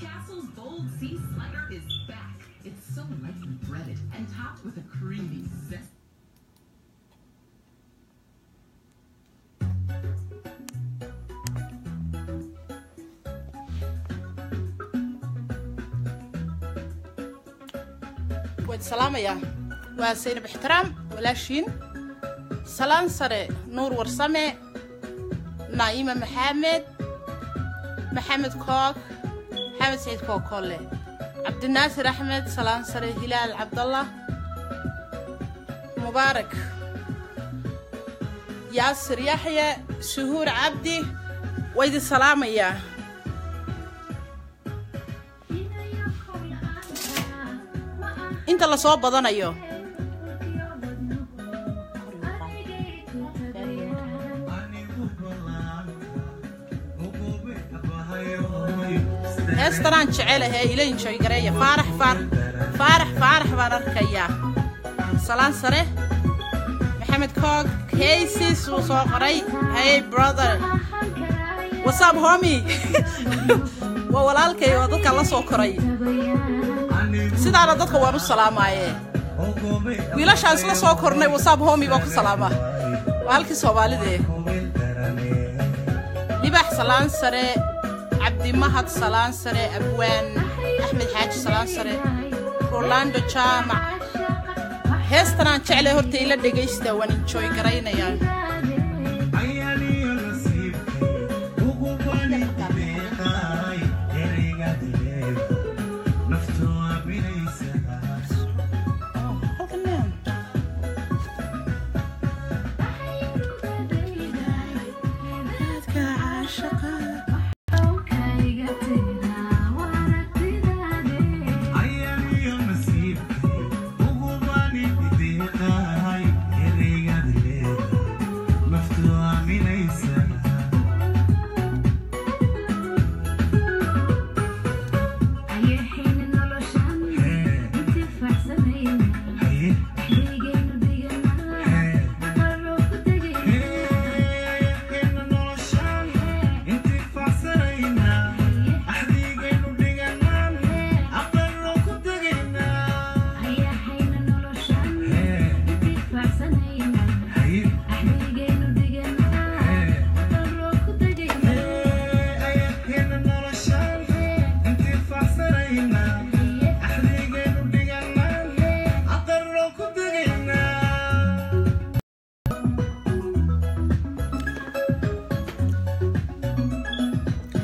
Castle's bold sea slider is back. It's so lightly breaded and topped with a creamy zest. waad salaamayaa waa saynab ixtiraam walaashiin. Salaan sare nuur warsame. Naa'ima maxamed. Maxamed koog maxamed saciid kookolle cabdinaasir axmed salaan sare hilaal cabdallah mubaarak yaasir yaxye suhuur cabdi waa idin salaamayaa inta la soo badanayo heestanaan jecelahe ila injoy gareeya. Faarax faar faarax faarax baan arkayaa. Salaan sare. Maxamed koog kaysis wuu soo qoray. Hey brother. Wasaab homi waa walaalkay oo dadka la soo koray. Sidaana dadka waan u salaamaaye wiilashaan isla soo kornay wasaab homi baa ku salaamaa waa halkii soomaalidee. Libax salaan sare cabdimahad salaan sare abwaan axmed xaaji salaan sare rolando jaamac heestanaan jeclay horta ila dhegaysta waan injooy garaynayaa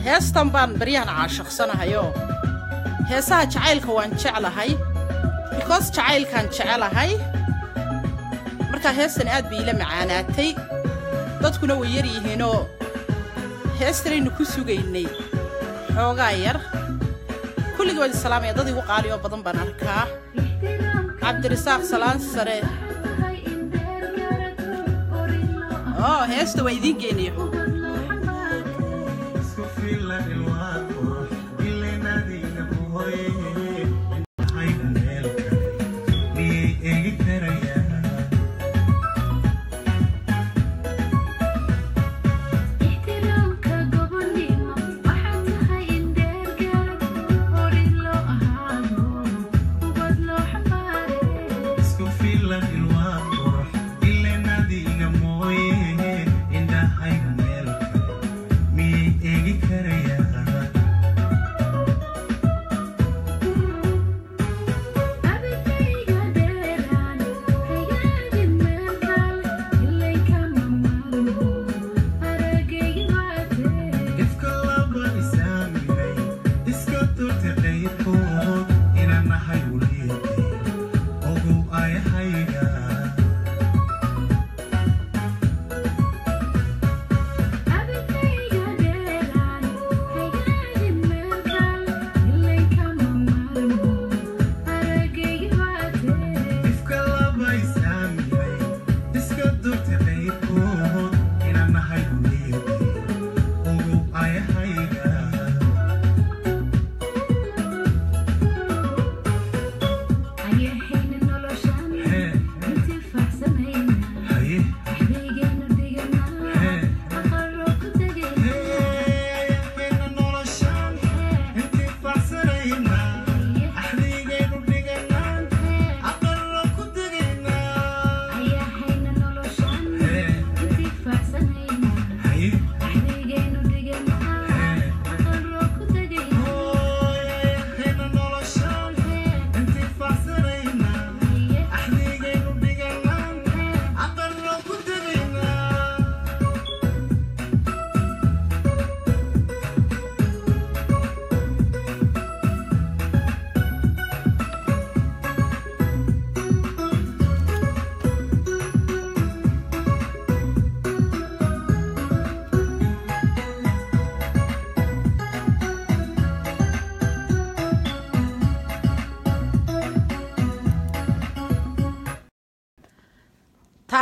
heestan baan baryahan caashaqsanahayoo heesaha jacaylka waan jeclahay bikoos jacaylkaan jecelahay markaa heestan aad bay ila macaanaatay dadkuna way yar yihiinoo heestanaynu ku sugaynay xoogaa yar kulligii waad isalaamaya dad igu qaaliyoo badan baan arkaa cabdirasaaq salaan sare heesta waa idiin geenaya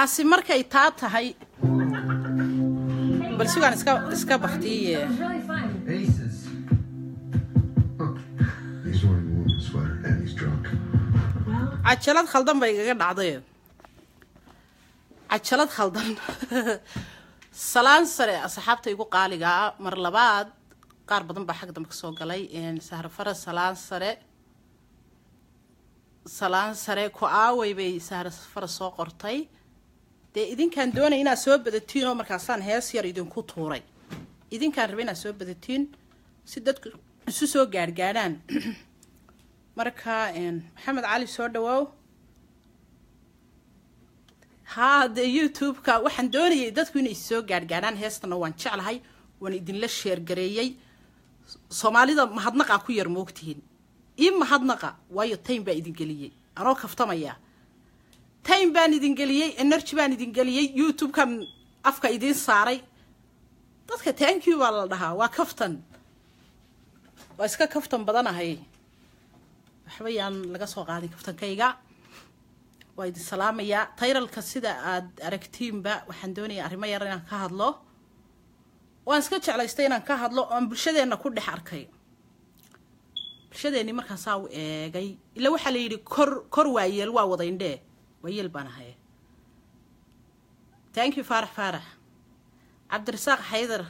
taasi markay taa tahay bal sugaan iska iska baktiye cajalad khaldan bay igaga dhacday. Cajalad khaldan. Salaan sare asxaabta igu qaaligaa mar labaad qaar badan baa xag dambe ka soo galay sahra faras salaan sare. Salaan sare ku aaway bay sahra faras soo qortay إذن كان دونا إنا سبب التين أو مركزان هاسير إذن كطوري إذن كان ربنا سبب التين سدد سوسو جارجاران مركا إن محمد علي سوردو هاد يوتيوب كا وحن دوري دت كون يسوق جارجاران هاستنا وان شعل هاي وان إذن لش شير قريي صومالي ده ما حد نقا كوير موقتين إيه ما حد نقا ويا تين بقى إذن أراك فطمة إياه time baan idin geliyey energy baan idin geliyey youtube-kan afka idiin saaray. Dadka thank baa la dhahaa waa kaftan. Waa iska kaftan badanahay. Waxba yaan laga soo qaadin kaftankayga. Waa idin salaamayaa tayralka sida aad aragtiinba waxaan doonayaa arrimo yar inaan ka hadlo. Waan iska jeclaystay inaan ka hadlo oan bulshadeenna ku dhex arkay. Bulshadeennii markaan saa u eegay. Ila waxaa la yidhi kor kor waayeel waa wadayndhee waayeel baan ahay thank you faarax faarax cabdirasaaq xaydar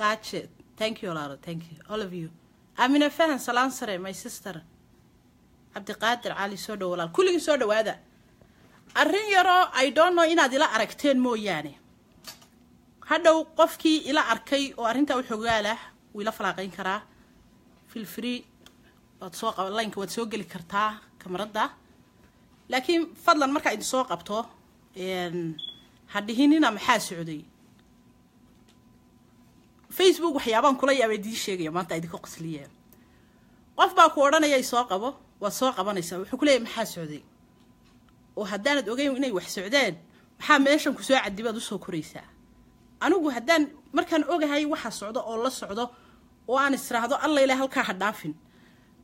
qaaje thank you olaalo thank you. All of you. Aamina fahan salaan sare my sister. Cabdiqaadir cali soo dhow walaal. Kulligii soo dhawaada arrin yaroo i don't know inaad ila aragteen mooyaane. Hadhow qofkii ila arkay oo arrintaa u xogaalah wuu ila falaaqayn karaa. Fil free. Waad soo lineka waad soo geli kartaa kamaradda laakiin fadlan markaa idin soo qabto ha dhihinina maxaa socday? Facebook waxyaabaan kula yaaba idiin sheegaya maanta idinka qosliya qof baa ku odhanaya soo qabo? Waad soo qabanaysaa wuxuu ku leeyahy maxaa socday? Oo haddaanad ogeyn inay wax socdeen maxaa meeshan ku soo cadibaad u soo koraysaa anigu haddaan markaan ogahay waxa socdo oo la socdo oo aan israahdo alla ilaah halkaa ha dhaafin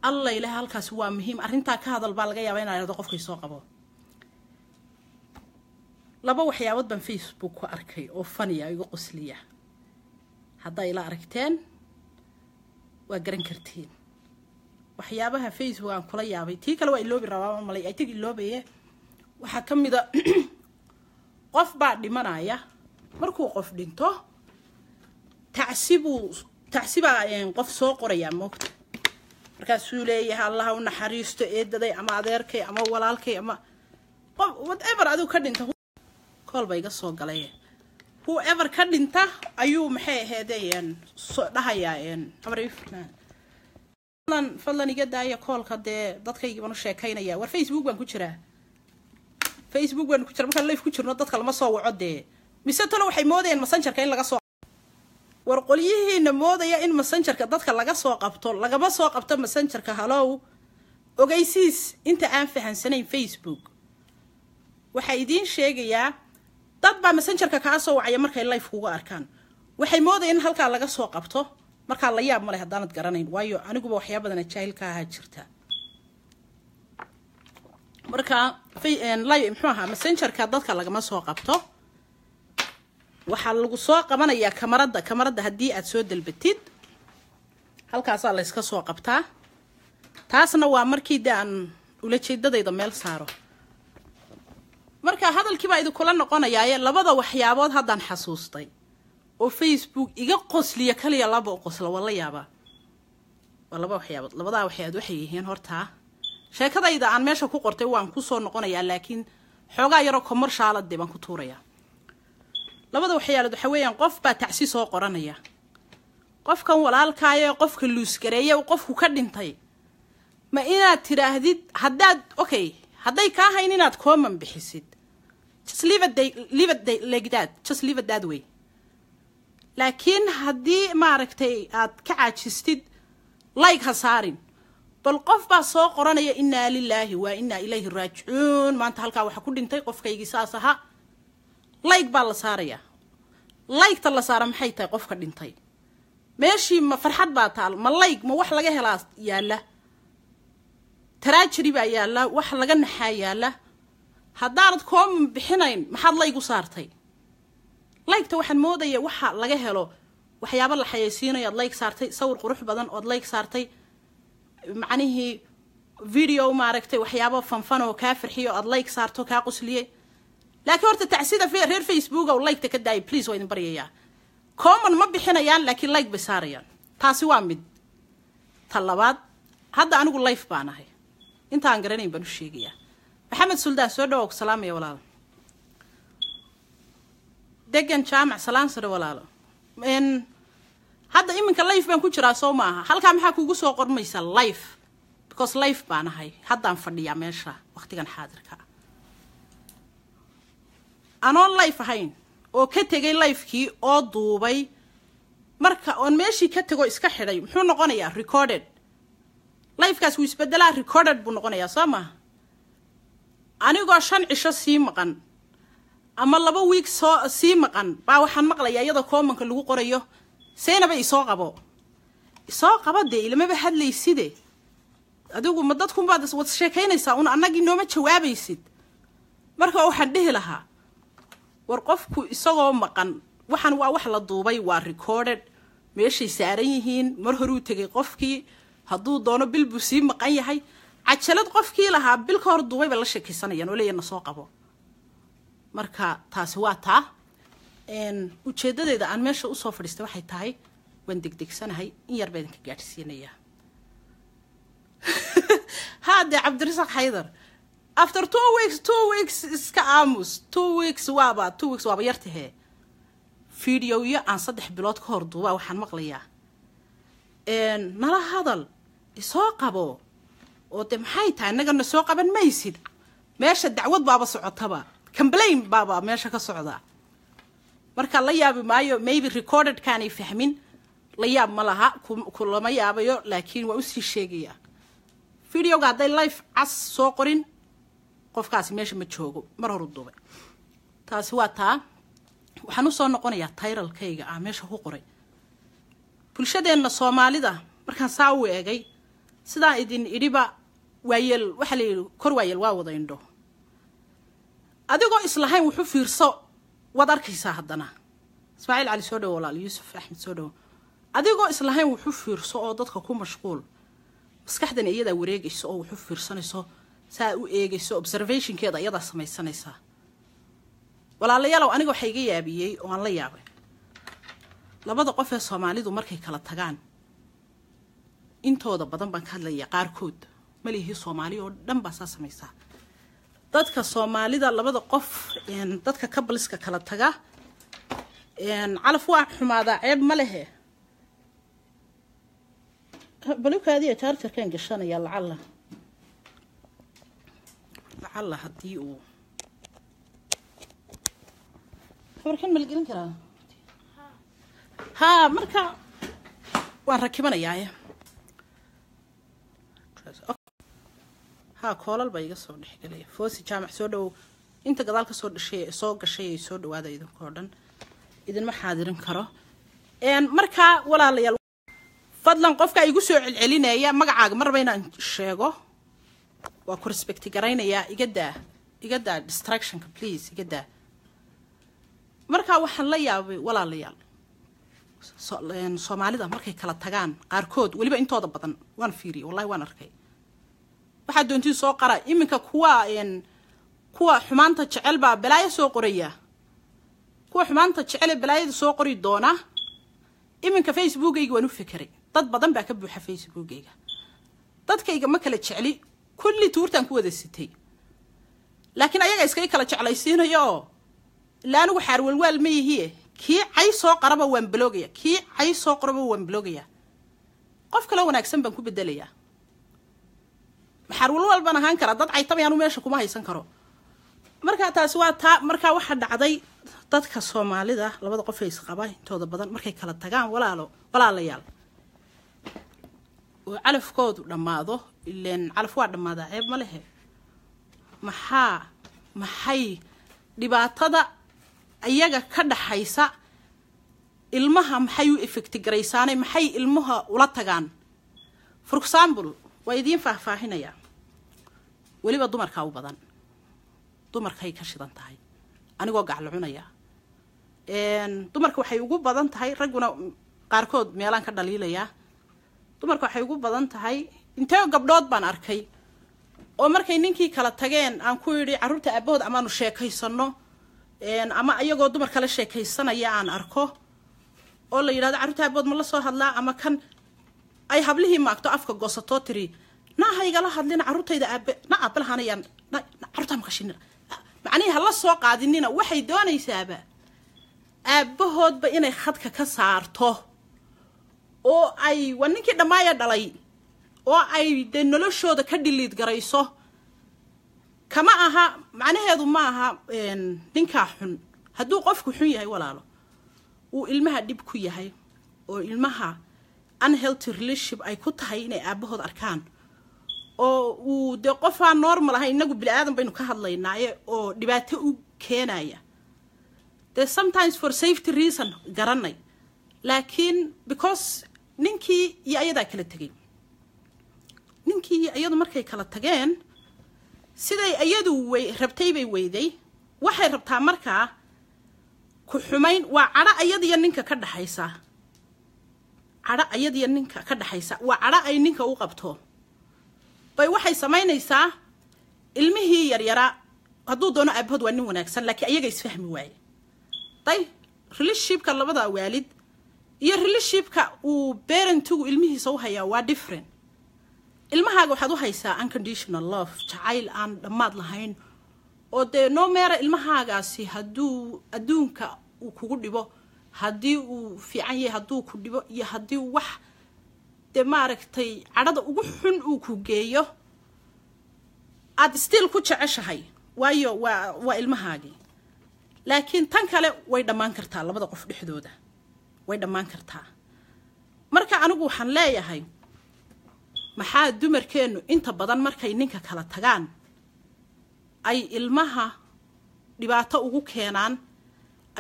alla ilaah halkaasi waa muhiim. Arrintaa ka hadal baa laga yaaba inaa ihahdo qofkay soo qabo. Laba waxyaabood baan facebook ku arkay oo faniya igu qosliya haddaa ila aragteen waa garan kartiin. Waxyaabaha facebook aan kula yaabay tii kale waa iloobi rabaa malay ay tag iloobaye waxaa ka mida qof baa dhimanaya. Markuu qof dhinto tacsibuu tacsibaa qof soo qorayaa moogta markaasuu leeyahay allaha u naxariisto eedaday ama adeerkay ama walaalkay ama whatever adigu ka dhinta. Koolba iga soo galay. Whoever ka dhinta ayuu maxay aheedey dhahayaa fadlan iga daaya koolka dee. Dadkaygii baan u sheekaynaya. War facebook baan ku jiraa. Facebook baan ku jira. Markaan life ku jirno dadka lama soo waco dee. Mise talo waxay moodayaan messengerka in laga soo war qolyihiina moodaya in messengerka dadka laga soo qabto lagama soo qabto messengerka halow ogeysiis inta aan fahansanayn facebook. Waxaa idiin sheegayaa dad baa messengerka kaa soo wacaya markay life kuga arkaan. Waxay moodaya in halkaa laga soo qabto markaa la yaab maleh haddaanad garanayn waayo aniguba waxyaa badana jaahilka ahaa jirta. Marka live muxuu ahaa messengerka dadka lagama soo qabto waxaa lagu soo qabanayaa kamaradda kamaradda haddii aad soo dalbatid. Halkaasaa la yska soo qabtaa. Taasna waa markii de aan ula jeedadayda meel saaro. Marka hadalkii idinkula noqonayaaye labada waxyaabood haddaan xasuustay. Oo facebook iga qosliya kaliya laba qosla waa la yaabaa. Waa laba waxyaabood labadaa waxyaabood waxay yihiin hortaa sheekadayda aan meesha ku qortay waan ku soo noqonayaa laakiin xoogaa yaroo commershaalade baan ku tuurayaa labada waxyaalood waxa weeyaan qof baa tacsi soo qoranaya. Qofkan walaalkaayo qofka luusgareeya qofku ka dhintay. Ma inaad tidhaahdid haddaad okay hadday kaa hayn inaad common bixisid. That. Way. Laakiin haddii maaragtay aad ka caajistid like ha saarin. Bal qof baa soo qoranaya innaa lilaahi waa innaa ilayhi raajicuun. Maanta halkaa waxaa ku dhintay qofkaygii saas ahaa like baa la saarayaa liketa la saara maxay tahay? Qofka dhintay. Meeshii ma farxad baa taal ma like ma wax laga helaa yaalla. Taraajiri baa yaalla wax laga naxaa yaalla. Haddaanad comment bixinayn maxaad layg u saartay. Laygta waxaan moodaya waxa laga helo. Waxyaabo la xayeysiinayo oad layg saartay. Sawir qurux badan ood layg saartay. Macnihii video maaragtay waxyaabo fanfan oo kaa farxiyo oad layg saarto kaa qusliyey laakiin horta tacsida reer facebook o laygta ka daayay please waa idin baryayaa common ma bixinayaan laakiin layg bay saarayaan. Taasi waa mid. Ta labaad hadda anigu life baan ahay. Intaan garanayn baan u sheegayaa. Maxamed suldaan soo dhawow salaamaya walaalo. Degan jaamac salaan sare walaalo. Hadda iminka life baan ku jiraa soo maaha. Halkaa maxaa kugu soo qormaysa life? Because life baan ahay. Haddaan fadhiyaa meesha waqtigan xaadirka anoon life ahayn oo ka tegay lifekii oo duubay marka oon meeshii ka tego iska xidhay muxuu noqonayaa recorded. Lifekaas wuu isbedelaa recorded buu noqonayaa soo maha anigoo shan cisho sii maqan ama laba wiig soo sii maqan baa waxaan maqlayaa iyadoo commonka lagu qorayo seynaba isoo qabo. Isoo qabo dee ilamaba hadlayside? Adigu ma dadkunbaad wad sheekaynaysaa un annagii nooma jawaabaysid marka waxaan dhihi lahaa war qofku isagoo maqan waxaan waa wax la duubay waa recorded. Meeshay saaran yihiin mar horuu tegay qofkii hadduu doono bil buu sii maqan yahay. Cajalad qofkii lahaa bil ka hor duubay bay la sheekaysanayaan oo leeya na soo qabo. Marka taasi waa taa. Ujeedadeeda aan meesha u soo fadhiistay waxay tahay waan degdegsanahay in yar baa idinka gaadhsiinayaa. Haadee cabdirasaaq xaydar after two weeks two weeks iska aamus. Two weeks waaba two weeks waaba yartahee videoyo aan saddex bilood ka hor duubaa waxaan maqlayaa. Nala hadal isoo qabo. Oo de maxay tahay innagana soo qaban maysid. Meesha dacwad baaba socotaba. Complain baaba meesha ka socdaa marka la yaabi maayo maybe recordedkaanay fahmin. La yaab ma laha ku lama yaabayo laakiin waa u sii sheegayaa. Videoga hadday life cas soo qorin qofkaasi meesha ma joogo mar horu duubay. Taasi waa taa waxaan u soo noqonayaa tayralkayga ah meesha ku qoray. Bulshadeenna soomaalida markaan saa u eegay sidaan idin idhiba waayeel waxaa la yidhi kor waayeel waa wada indho adigoo islahayn wuxu fiirso waad arkaysaa haddana. Ismaaciil cali soo dhawo walaal yuusuf axmed soo dhawo adigoo islahayn wuxu fiirso oo dadka ku mashquul. Maskaxdan iyadaa wareegayso oo wuxu fiirsanayso saa u eegayso observationkeeda iyadaa samaysanaysaa. Walaalayaalow aniga waxaa iga yaabiyey oo aan la yaabay. Labada qof ee soomaalidu markay kala tagaan intooda badan baan ka hadlaya qaarkood. Malihii soomaali oo dhan baa saa samaysaa. Dadka soomaalida labada qof dadka kabaliska kala taga calaf waa xumaadaa ceeb ma lehe. Balikaadiya jaarjarkaan gashanaya lacalla lacalla haddii uu habarkan ma la gelin karaa? Haa marka waan rakibanayaa haa koolal baa iga soo dhexgelaya foosi jaamac soo dhawow inta gadaal ka soo dhashay soo gashay ay soo dhawaada idinkoo dhan. Idinma xaadirin karo. Markaa walaalayaal fadlan qofka igu soo celcelinaya magacaaga marba inaan sheego waa ku respecti garaynayaa. Iga daa. Iga daa distractionka please. Iga daa. Markaa waxaan la yaabay walaalayaal soomaalida markay kala tagaan qaarkood weliba intooda badan waan fiiriyay wallahi waan arkay. Waxaa doontii soo qara iminka kuwa kuwa xumaanta jecel baa balaayo soo qoraya. Kuwa xumaanta jecel balaayada soo qori doona iminka facebookayga waan u fekeray dad badan baa ka buuxa facebookayga. Dadkayga ma kala jecli kulli tuurtaan ku wada sitay. Laakiin ayaga iskaga kala jeclaysiinayo. Oo ilaa anigu xaarwalwaal ma yihiye. Kii cay soo qaraba waan bloogaya. Kii cay soo qoraba waan bloogaya. Qof kale wanaagsan baan ku bedelayaa. Xaarwalwaal baan ahaan karaa. Dad caytabayaanu meesha kuma haysan karo. Markaa taasi waa taa markaa waxaa dhacday dadka soomaalida labada qof isqaba intooda badan markay kala tagaan walaalo walaalayaal oo calafkoodu dhammaado ileen calaf waa dhammaadaa ceeb ma lehe. Maxaa maxay dhibaatada iyaga ka dhaxaysa? Ilmaha maxay u effecti garaysaanay maxay ilmaha ula tagaan? For example waa idiin faahfaahinayaa weliba dumarkaa u badan. Dumarkay ka shidan tahay. Anigoo gaclo cunaya. Dumarka waxay ugu badan tahay ragguna qaarkood meelaan ka dhaliilayaa dumarka waxay ugu badan tahay. Intee gabdhood baan arkay. Oo markay ninkii kala tageen aan ku yidhi carruurta aabahood amaanu sheekaysano ama iyagoo dumar kala sheekaysanaya aan arko. Oo la yidhahdo carruurta aabahood ma la soo hadlaa ama kan ay hablihii maagto afka goosatoo tiri. Naa ha igala hadlina carruurtayda aabe na aabalahanayaan carruurtaa maqashinina macnihii hala soo qaadinina waxay doonaysaaba aabahoodba inay khadka ka saarto oo ay waa ninkii dhammaaya dhalay oo ay dee noloshooda ka dhiliid garayso. Kama aha macnaheedu ma aha ninkaa xun. Hadduu qofku xun yahay walaalo. Uu ilmaha dhib ku yahay oo ilmaha unhealthy relationship ay ku tahay inay aabahood arkaan. Oo uu dee qofaa normal ahay inagu bini aadan baynu ka hadlaynaaye oo dhibaato u keenaya dee sometimes for safety reason garanay laakiin because ninkii iyo ayadaa kala tegay ninkii iyo iyadu markay kala tageen siday iyadu rabtay bay weyday. Waxay rabtaa markaa ku xumayn waa cadho ayadiyo ninka ka dhexaysa cadho ayadiyo ninka ka dhexaysa waa cadho ay ninka u qabto. Bay waxay samaynaysaa ilmihii yaryaraa hadduu doono aabahood waa nin wanaagsan laakiin ayaga isfahmi waaye day relationshipka labada waalid iyo relationshipka uu parentigu ilmihiisa u hayaa waa different. Ilmahaaga waxaad u haysaa unconditional love jacayl aan dhammaad lahayn. Oo dee no meera ilmahaagaasi hadduu adduunka uu kugu dhibo haddii uu fiican yahay hadduu ku dhibo iyo haddii wax dee maaragtay cadhada ugu xun uu ku geeyo aada stiil ku jeceshahay. Waayo waa waa ilmahaagii. Laakiin tan kale way dhammaan kartaa labada qof dhexdooda way dhammaan kartaa. Marka anigu waxaan leeyahay maxaa dumarkeennu inta badan markay ninka kala tagaan ay ilmaha dhibaato ugu keenaan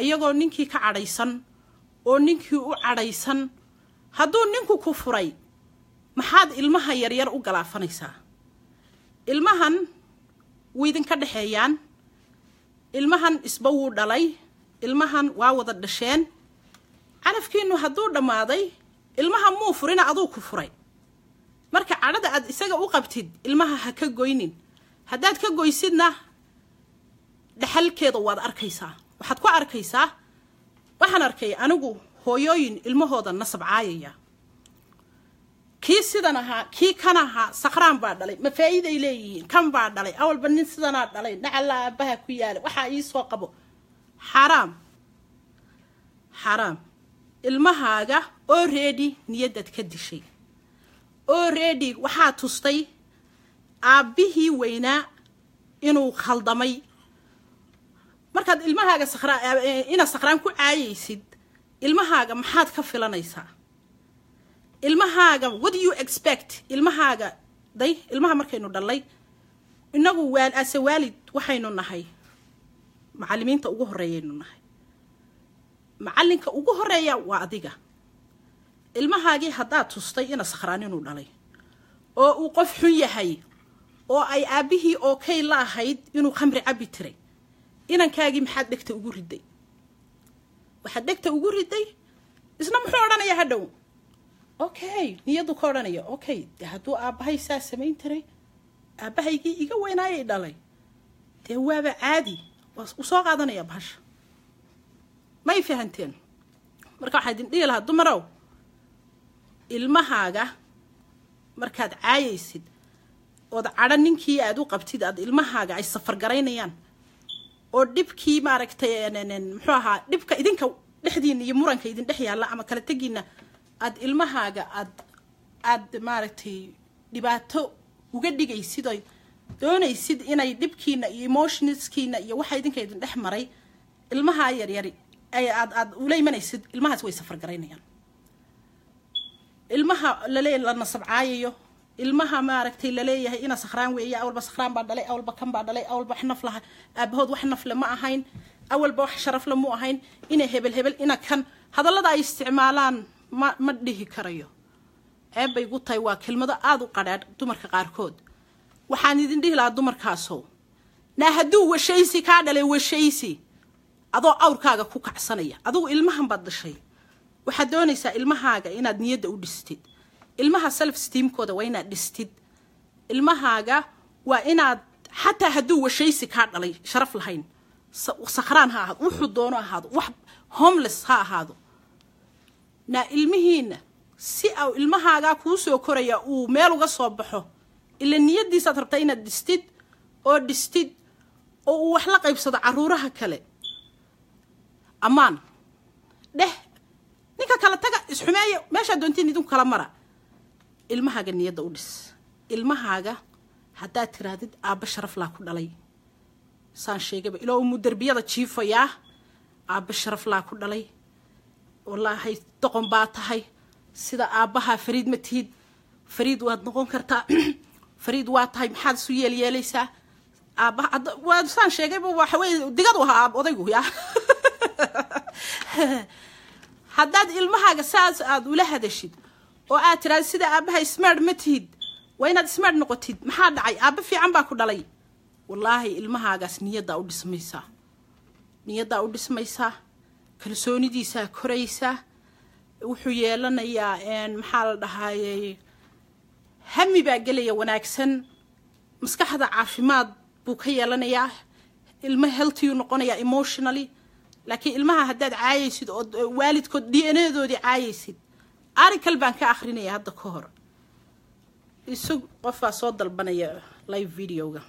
iyagoo ninkii ka cadhaysan oo ninkii u cadhaysan hadduu ninku ku furay maxaad ilmaha yaryar u galaafanaysaa? Ilmahan wiidinka dhexeeyaan ilmahan isba wuu dhalay ilmahan waa wada dhasheen calafkiinu hadduu dhammaaday ilmaha muu furina aduu ku furay. Marka cadhada aad isaga u qabtid ilmaha ha ka goynin. Haddaad ka goysidna dhexalkeeda waad arkaysaa. Waxaad ku arkaysaa waxaan arkay anigu hooyooyin ilmahooda nasab caayaya. Kii sidan ahaa kii kan ahaa sakraan baa dhalay. Ma faa'iiday leeyihiin? Kan baa dhalay? Awalba nin sidanaa dhalay. Nacala aabaha ku yaalla waxaa iisoo qabo. Xaaraam xaaraam ilmahaaga reedi niyadaad ka dishay reedi waxaa tustay aabbihii weynaa inuu khaldamay markaad ilmahaaga sakraa inaad sakraan ku caayaysid ilmahaaga maxaad ka filanaysaa ilmahaaga what do you expect ilmahaaga day ilmaha markaynu dhallay inagu ase waalid waxaynu nahay macallimiinta ugu horreeyaynu nahay macallinka ugu horreeya waa adiga. Ilmahaagii haddaad tustay ina sakhraan inuu dhalay. Oo uu qof xun yahay oo ay aabbihii oo kay la ahayd inuu khamri cabbi tiray. Inankaagii maxaad dhegta ugu riday? Waxaad dhegta ugu riday? Isna muxuu odhanayaa hadhow? Okay niyadu ka odhanaya. Okay de hadduu aabbahay saa samayn tiray? Aabbahaygii iga weynaayay dhalay. Dee waaba caadi? Waa u soo qaadanaya bahasha may fahanteen? Marka waxaa idin dhihi lahaa dumarow ilmahaaga markaad caayaysid ood cadho ninkii aad u qabtid aad ilmahaaga ay safargaraynayaan oo dhibkii maaragtay muxuu ahaa dhibka idinka dhexdiina iyo muranka idin dhex yaalla ama kala tegiina aad ilmahaaga aad aad maaragtay dhibaato uga dhigaysid oy doonaysid inay dhibkiina iyo emotionskiina iyo waxa idinka idin dhex maray ilmahaa yaryari aad aad ula imanaysid ilmahaas way safargaraynayaan ilmaha lale la nasabcaayayo. Ilmaha maaragtay la leeyahay ina sakhraan weeye awalba sakhraan baa dhalay awalba kan baa dhalay awalba wax naf aabahood wax nafle ma ahayn awalba wax sharafle mu ahayn ina hebel hebel ina kan. Hadallada ay isticmaalaan ma ma dhihi karayo. Ceeb bay gu tahay waa kelmado aada u qadhaadh dumarka qaarkood. Waxaan idin dhihi lahaa dumarkaasow. Naa hadduu washaysi kaa dhalay washaysi أضو أور كاغا كوكا سانية أضو إلمهام بدشي وحدوني سا إلمهاغا إنا نيد أو ديستيد إلمها سلف ستيم كودا وينا ديستيد إلمهاغا وإنا حتى هدو وشي سيكارد علي شرف الهين سخران ها هاد وحد دونو هاد وحد هوملس ها هادو نا إلمهين سي أو إلمهاغا كوسو كوريا أو ميلو غصو بحو إلا نيد دي ساتربتا إنا ديستيد أو ديستيد أو وحلاقي بصدا عرورها كالي ammaan. Dheh ninka kale taga isxumeeya meeshaad doontiin idinku kala mara. Ilmahaaga niyadda u dhis. Ilmahaaga haddaad tirahdid aabba sharaflaa ku dhalay. Saan sheegayba ilaa umuu derbiyada jiifayaa aabba sharaflaa ku dhalay. Wallaahay doqon baa tahay sida aabbahaa fariid ma tihid. Fariid waad noqon kartaa fariid waa tahay maxaad isu yeelyeelaysaa aabbaha waa saan sheegayba waxa weye digadu ahaa odaygu yaa haddaad ilmahaaga saas aada ula hadashid oo aad tiraada sida aabbaha smart ma tihid waa inaad smart noqotid maxaa dhacay? Aabba fiican baa ku dhalay. Wallaahi ilmahaagaas niyaddaa u dhismaysaa. Niyaddaa u dhismaysaa kalsoonidiisaa koraysaa. Wuxuu yeelanayaa maxaa la dhahayey hami baa gelaya wanaagsan. Maskaxda caafimaad buu ka yeelanayaa. Ilmo healthyuu noqonayaa emotionally laakiin ilmaha haddaad caayaysid oo waalidkood d n adoodii caayaysid arikal baan ka akrinaya hadda ka hor. Isag qofbaa soo dalbanaya live videoga.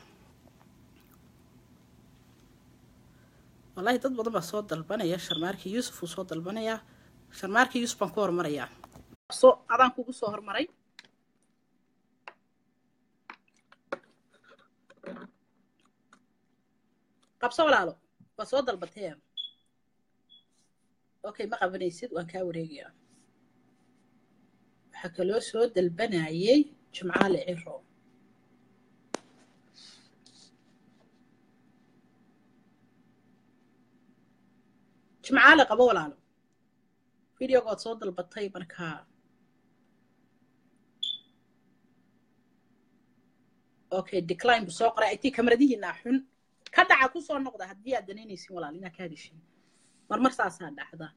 Wallahi dad badan baa soo dalbanaya sharmaarka yuusuf uu soo dalbanayaa sharmaarka yuusuf baan ku hormarayaa adaan kugu soo hormaray. Qabso walaalo waa soo dalbatee okay ma qabanaysid? Waan kaa wareegayaa. Waxaa kaloo soo dalbanayay jimcaale ciro jimcaale qabo walaalo. Videogood soo dalbatay markaa okay decline buu soo qoray. Itii kamaradihiinaa xun. Ka dhaca ku soo noqda haddii aad danaynaysin walaal inaad ka hadishin marmar saasaa dhacda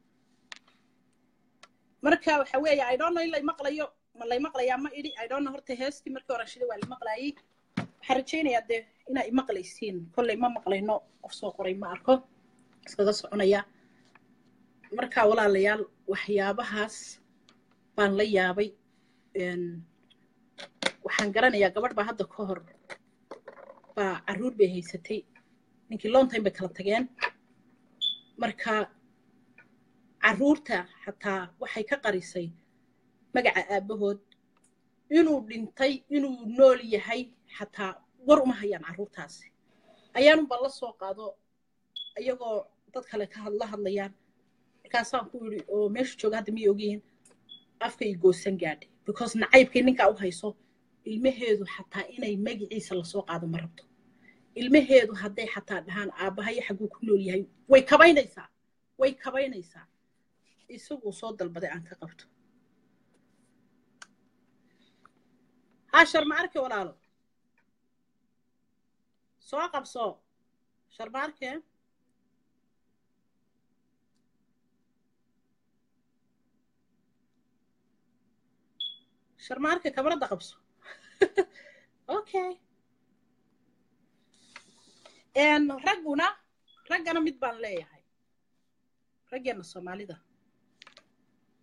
marka waxa weeye i don't know in lay maqlayo ma lay maqlayaa ma idhi i don't know horta heestii markii horan waa la maqlaayay waxaan rajaynayaa dee inaa imaqlaysiin kollay ma maqlayno qof soo qoray ma arko iskaga soconaya. Marka walaalayaal waxyaabahaas baan la yaabay waxaan garanayaa gabadh baa hadda ka hor baa carruur bay haysatay. Ninkii long bay kala tageen marka carruurta xataa waxay ka qarisay magaca aabbahood inuu dhintay inuu nool yahay xataa war uma hayaan carruurtaasi ayaanunba la soo qaado iyagoo dad kale ka la hadlayaan. Markaasaan ku yidhi oo meesha jooga hadda miyay ogyihiin afka i goosan gaadhay because nacaybkii ninkaa u hayso. Ilmaheedu xataa inay magiciisa la soo qaado ma rabto ilmaheedu hadday xataa dhahaan aabbahayo xagguu ku nool yahay. Way kabaynaysaa. Way kabaynaysaa. Isaguu soo dalbaday aan ka qabto. Haa sharma arke walaalo? Soo qabso. Sharma arke sharma arke kabaradda qabso. Okay ragguna raggana mid baan leeyahay. Raggeena soomaalida.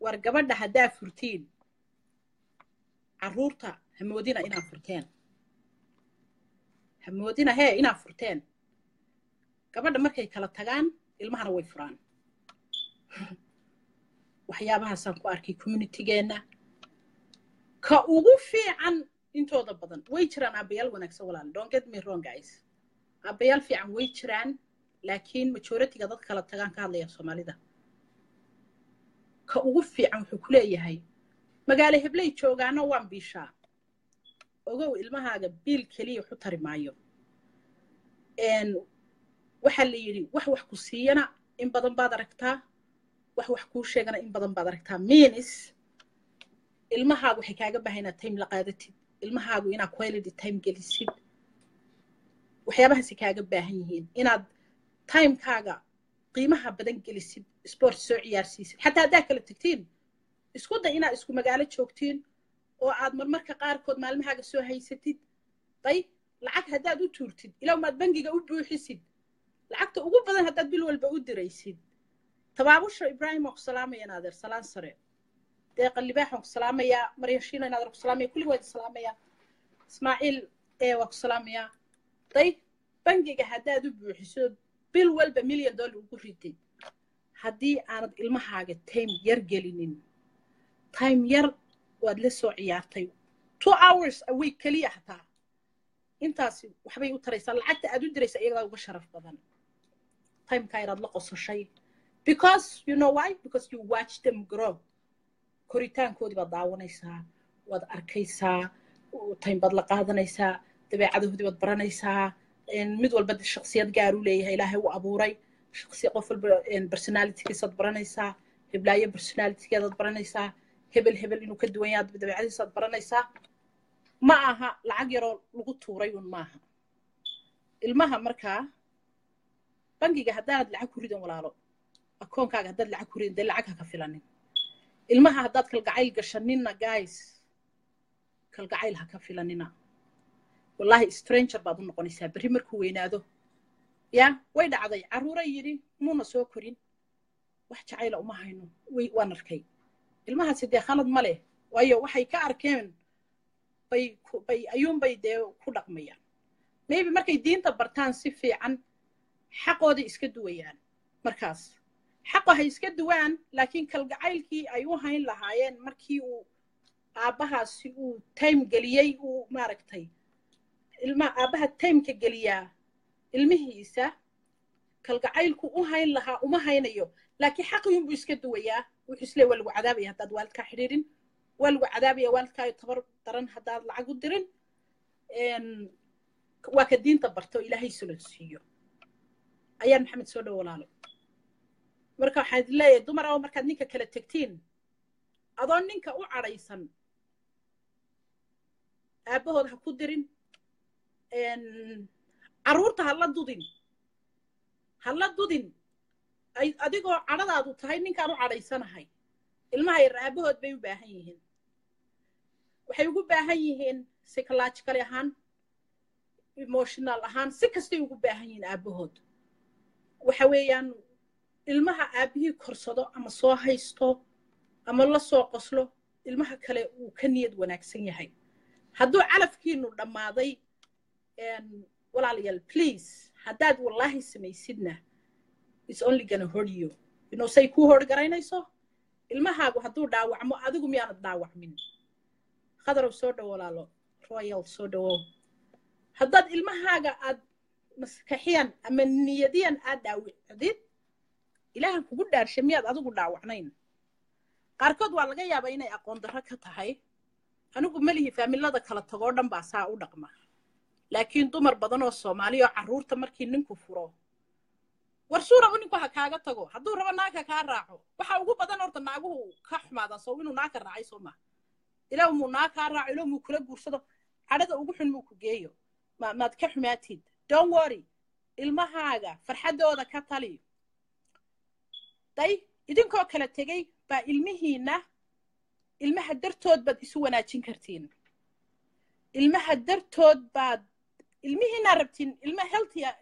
War gabadha haddaa furtiin carruurta hamoodina inaa furteen. Hamoodina hee inaa furteen. Gabadha markay kala tagaan ilmahana way furaan. Waxyaabahaasaan ku arkay communitygeenna ka ugu fiican intooda badan way jiraan aabbayaal wanaagsan walaal. Don't get me wrong guys aabbayaal fiican way jiraan laakiin majoritiga dad kala tagaan ka hadlaya soomaalida. Ka ugu fiican wuxuu ku leeyahay magaalo hebley joogaano waan biishaa. Ogow ilmahaaga biil keliya waxu tari maayo. Waxaa la yidhi wax wax ku siiyana in badan baad aragtaa. Wax wax kuu sheegana in badan baad aragtaa. Minis ilmahaagu waxay kaaga bahay inaad time la qaadatid ilmahaagu inaad quality time gelisid waxyaabahaasi kaaga baahan yihiin inaad timekaaga qiimaha badan gelisid sport soo ciyaarsiisid. Xataa haddaa kala tegtiin isku day inaad isku magaalo joogtiin oo aad marmarka qaarkood maalmahaaga soo haysatid. Day lacag haddaad u tuurtid ilaw maad bangiga u buuxisid. Lacagta ugu badan haddaad bil walba u diraysid. Tabaabusha ibraahim waan ku salaamaya naadeer salaan sare. Deeqa libaax waan ku salaamayaa maryashiina naadeer ku salaamaya. Kulliga waan salaamayaa ismaaciil ee waan ku salaamayaa day bangiga haddaad u buuxiso bil walba milyan dollar ugu ridid haddii aanad ilmahaaga time yar gelinin time yar waad la soo ciyaartay two hours a week keliya hataa intaasi waxbay u taraysaa lacagta aad u diraysa iyagaa uga sharaf badan timeka inaad la qososhay because you know why? Because you watch them grow. koritaankoodii baad daawanaysaa waad arkaysaa time baad la qaadanaysaa dabeecadahoodii baad baranaysaa mid walba shaksiyad gaar u leeyahay ilaahay u abuuray shaksiya qof walba personalitygiisaad baranaysaa heblaayo personalitygeedaad baranaysaa hebel hebel inuu ka duwan yaha dabeecadiisaad baranaysaa ma aha lacag yaroo lagu tuuray un maaha ilmaha markaa bangiga haddaanad lacag ku ridan walaalo akoonkaaga haddaad lacag ku ridan dee lacag ha ka filanin ilmaha haddaad kalgacayl gashanina guys kalgacayl ha ka filanina wallahi stranger baad u noqonaysaa. Berri markuu weynaado. Ya way dhacday. Carruura yidhi muuna soo korin. Wax jacayla uma hayno. Waan arkay. Ilmahaasi dee khalad ma leh? Waayo waxay ka arkeen. Bay bay ayuunbay dee ku dhaqmayaan. Maybe markay diinta bartaan si fiican xaqooday iska duwayaan markaas. Xaqa hay iska duwaan laakiin kalgacaylkii ay u hayn lahaayeen markii uu aabbahaasi uu time geliyey uu maaragtay ilma aabbaha timeka geliyaa ilmihiisa kalgacaylku u hayn lahaa uma haynayo. Laakiin xaqiyunbuu iska duwayaa wuxuu islee waa lagu cadaabaya haddaad waalidkaa xidhiirin waa lagu cadaabaya waalidkaayo tabar daran haddaad lacag u dirin waa ka diinta barto ilaahay solonsiiyo ayaan maxamed soo dhow walaalo. Marka waxaan idin leeyahay dumar oo markaad ninka kala tegtiin adoo ninka u cadhaysan aabbahood ha ku dirin carruurta ha la dudin. Ha la dudin adigoo cadhadaadu tahay ninkaan u cadhaysanahay. Ilmaha yar aabahood bay u baahan yihiin. Waxay ugu baahan yihiin psychological ahaan emotional ahaan si kastay ugu baahan yihiin aabahood. Waxa weeyaan ilmaha aabihii korsado ama soo haysto ama la soo qoslo ilmaha kale uu ka niyad wanaagsan yahay. Hadduu calafkiinu dhammaaday walaalayaal please haddaad wallaahi samaysidna. It's only gonna hurt you. You say kuu horgaraynayso ilmahaagu hadduu dhaawacmo adigu miyaanad dhaawacmin khadarow soo dhowo walaalo. Royal soo dhowow haddaad ilmahaaga aad maskaxiyan ama niyadiyan aad dhaawicdid ilaahan kugu dhaarshay miyaad adigu dhaawacnayn. Qaarkood waa laga yaabaa inay aqoon darro ka tahay. Anigu melihi faamilada kala tagoo dhan baa saa u dhaqma laakiin dumar badan oo soomaaliya oo carruurta markii ninku furo. War suu rabo ninku ha kaaga tago. Hadduu rabo naagka kaa raaco waxa ugu badan horta naaguhu ka xumaadaan soo inuu naagka raacay soo maha ilaah muu naag kaa raaco? Ilaah muu kula guursado? Cadhada ugu xun muu ku geeyo? Ma maad ka xumaatid. Don't worry. Ilmahaaga farxaddooda ka tali. Day idinkoo kala tegey baa ilmihiinna ilmaha dartood baad isu wanaajin kartiin. Ilmaha dartood baad ilmihiinaa rabtiin ilma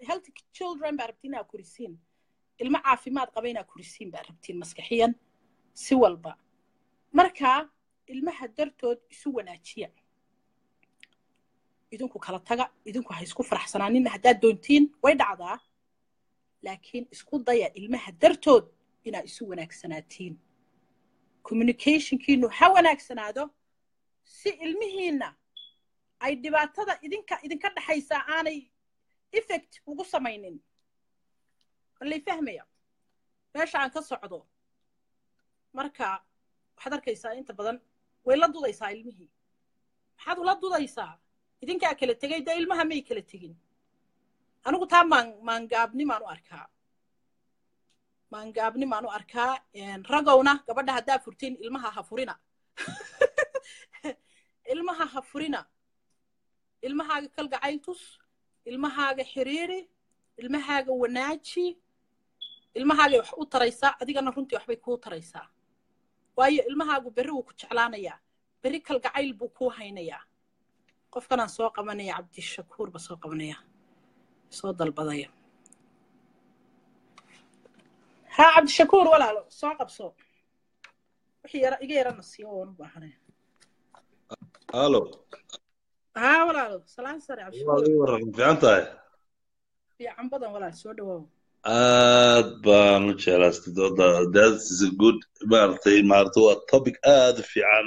healthy children baa rabtiin inaa korisiin ilmo caafimaad qaba inaa korisiin baa rabtiin maskaxiyan si walba. Marka ilmaha dartood isu wanaajiya. Idinku kala taga idinku ha isku faraxsanaanina haddaad doontiin way dhacdaa. Laakiin isku daya ilmaha dartood inaa isu wanaagsanaatiin communicationkiinu ha wanaagsanaado si ilmihiinna ay dhibaatada idinka idinka dhexaysaa aanay effect ugu samaynin. Walay fahmaya. Meesha aan ka socdo marka waxaad arkaysaa inta badan way la dudaysaa ilmihii. Maxaad ula dudaysaa? Idinkaa kala tegay dee ilmaha may kala tegin. Anigu taa maan maangaabnimaan u arkaa. Maangaabnimaan u arkaa ragowna gabadha haddaa furtiin ilmaha ha furina. Ilmaha ha furina ilmahaaga kalgacayl tus ilmahaaga xiriiri ilmahaaga wanaaji ilmahaagay wax u taraysaa adigana runtii waxbay kuu taraysaa. Waayo ilmahaagu berri wuu ku jeclaanayaa berri kalgacayl buu kuu haynayaa. Qofkanaan soo qabanaya cabdishakuur ba soo qabanaya. Soo dalbadaya. Haa cabdishakuur walaalo soo qabso. Wixii yara iga yarana siiyo waan u baahanaya halo haa walaalo. Salaan sare fiican tahay? Fiican badan walaal soo dhawaaw aad baan u jeclaastay dooda that is a good maaragtay maaragtay waa topic aad u fiican.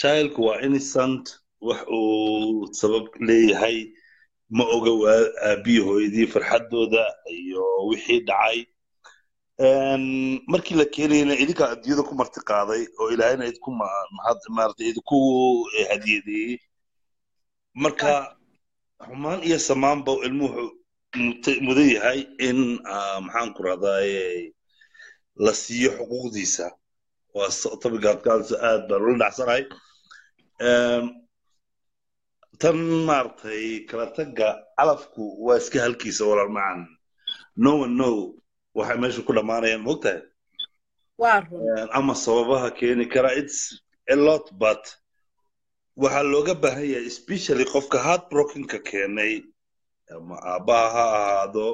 Childku waa innocent wax uu sabab leeyahay. Ma oga waa hooyadii farxaddooda iyo wixii dhacay. Markii la keenayna idinkaa adduunyada ku marti qaaday oo ilaahayna idinku ma- mahad maaragtay idinku hadiyadeeyey marka xumaan iyo samaanba ilmuhu mudan yahay in ah, maxaan ku rahdaaye la siiyo xuquuqdiisa. Waa topigaadkaas aad baan ula dhacsanahay Een, tan maaragtay kala tagga calafku waa iska halkiisa walaal macan no one know. Waxay meesha ku dhammaanayaan moogtahay Een, ama sababaha keeni kara its a lot but waxaa looga baahan yahay especially qofka heartbrokenka keenay ama aabbaha ha ahaado